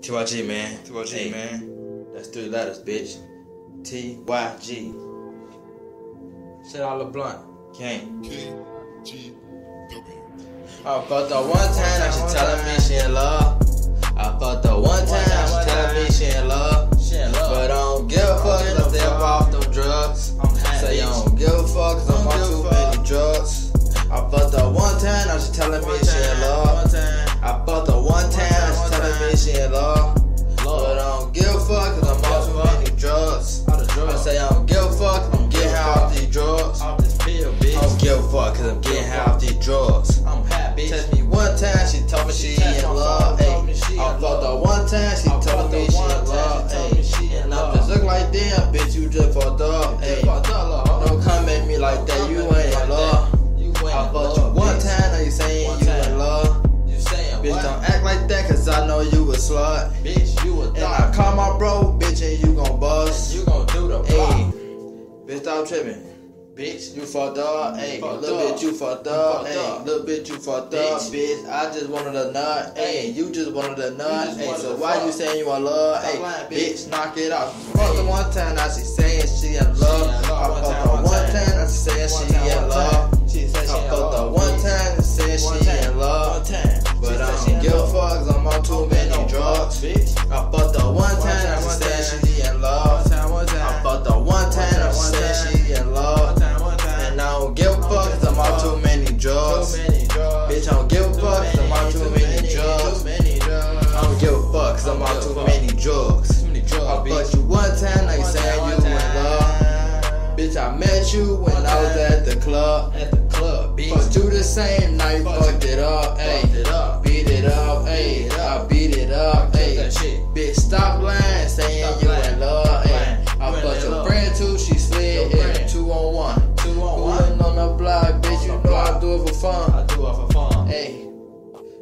TYG, man. TYG, hey, man. That's three letters, bitch. TYG. Shout out LeBlanc. King. K-G-W. I fucked the one time, now she telling me she in love. hard, cause I'm getting high off these drugs. I'm happy. Touched me one time, she told me she, she in love. I fucked her one time, she I told me she in love. And I just look like damn, bitch, you just fucked up. Don't come at me like that, you ain't in love. I fucked you one time, now you saying you in love. Bitch, don't act like that, cause I know you a slut. Bitch, you a. And I call my bro, bitch, and you gon' bust. You gon' do the. Bitch, stop tripping. Bitch. You fucked up. Hey, little up. bitch, you fucked up. Hey, little bitch, you fucked up. Bitch, I just wanted a nut. Hey, you just wanted a nut. Hey, so why fuck. you saying you want love? Hey, bitch. bitch, knock it off. Fuck the one time I see saying shit. the same. Now you fucked it up, ayy.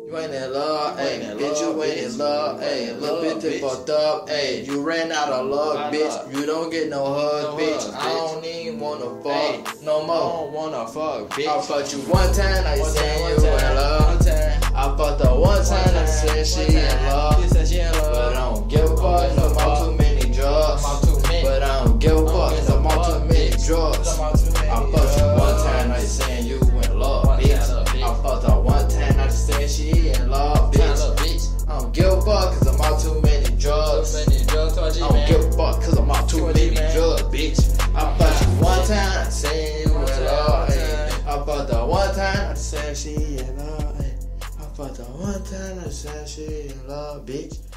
You ain't in love, ayy. Bitch, you ain't in love, ayy. Little bitch, they fucked up, ayy. You ran out of love, bitch. You don't get no hug, bitch. I don't even wanna fuck no more. I don't wanna fuck, bitch. I fucked you one time, I said you in love. I fucked her one time, I said she in love. one time I said she in love. I fucked her one time I said she in love, bitch.